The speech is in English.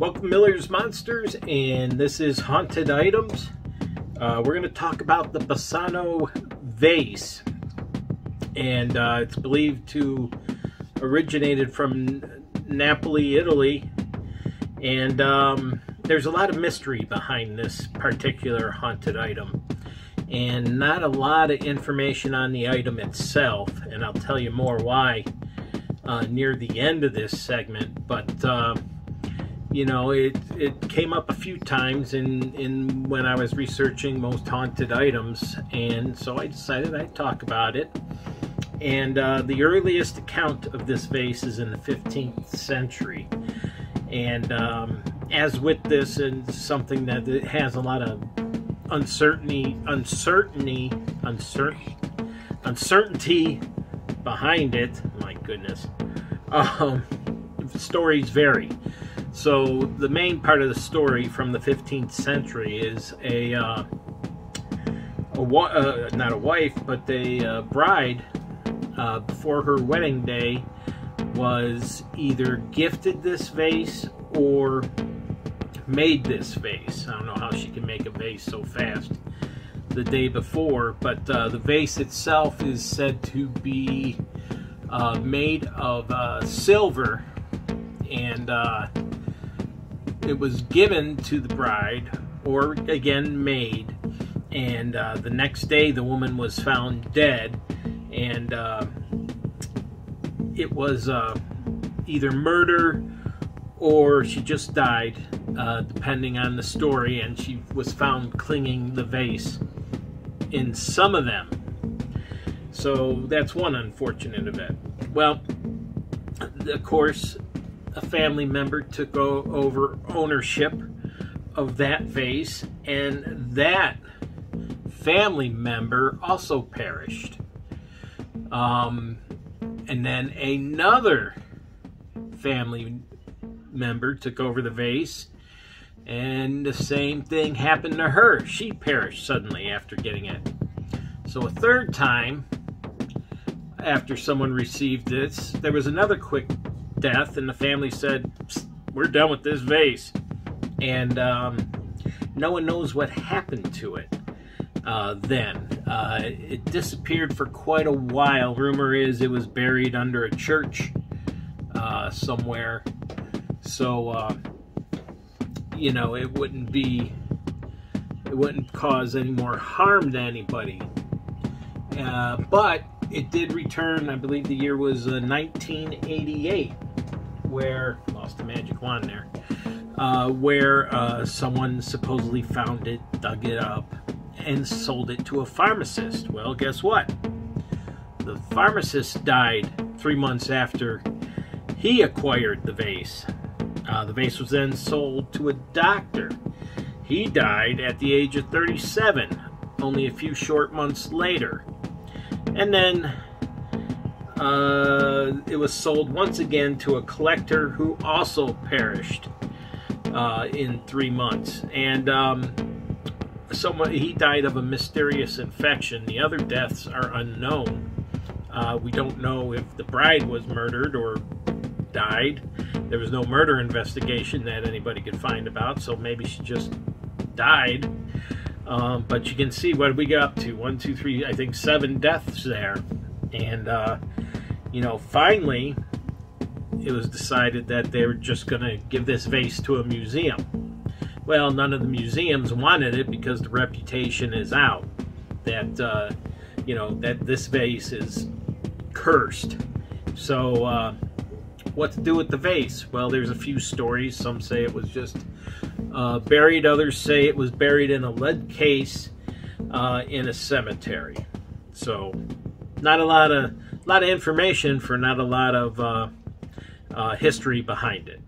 Welcome Miller's Monsters, and this is Haunted Items. Uh, we're going to talk about the Bassano vase, and uh, it's believed to originated from Napoli, Italy, and um, there's a lot of mystery behind this particular haunted item, and not a lot of information on the item itself, and I'll tell you more why uh, near the end of this segment, but uh, you know, it it came up a few times in in when I was researching most haunted items, and so I decided I'd talk about it. And uh, the earliest account of this vase is in the 15th century, and um, as with this, and something that has a lot of uncertainty, uncertainty, uncertain, uncertainty behind it. My goodness, um, stories vary. So the main part of the story from the 15th century is a, uh, a uh, not a wife, but a uh, bride uh, before her wedding day was either gifted this vase or made this vase. I don't know how she can make a vase so fast the day before, but uh, the vase itself is said to be uh, made of silver and it was given to the bride, or again made, and uh, the next day the woman was found dead, and uh, it was uh, either murder or she just died, uh, depending on the story, and she was found clinging the vase in some of them. So that's one unfortunate event. Well, of course, a family member took over ownership of that vase, and that family member also perished. Um, and then another family member took over the vase, and the same thing happened to her. She perished suddenly after getting it. So, a third time, after someone received this, there was another quick death, and the family said, "We're done with this vase," and um, no one knows what happened to it. Uh, then uh, it disappeared for quite a while. Rumor is it was buried under a church uh, somewhere, so uh, you know it wouldn't be it wouldn't cause any more harm to anybody. Uh, but it did return. I believe the year was 1988 uh, where lost the magic wand there, uh, where uh, someone supposedly found it, dug it up, and sold it to a pharmacist. Well, guess what? The pharmacist died three months after he acquired the vase. Uh, the vase was then sold to a doctor. He died at the age of 37, only a few short months later. And then uh, it was sold once again to a collector who also perished uh, in three months. And um, someone, he died of a mysterious infection. The other deaths are unknown. Uh, we don't know if the bride was murdered or died. There was no murder investigation that anybody could find about, so maybe she just died. Um, but you can see what we got up to one, two, three, I think seven deaths there. And uh, you know, finally, it was decided that they were just going to give this vase to a museum. Well, none of the museums wanted it because the reputation is out that, uh, you know, that this vase is cursed. So, uh, what to do with the vase? Well, there's a few stories. Some say it was just uh, buried, others say it was buried in a lead case uh, in a cemetery. So, not a lot of a lot of information for not a lot of uh, uh, history behind it.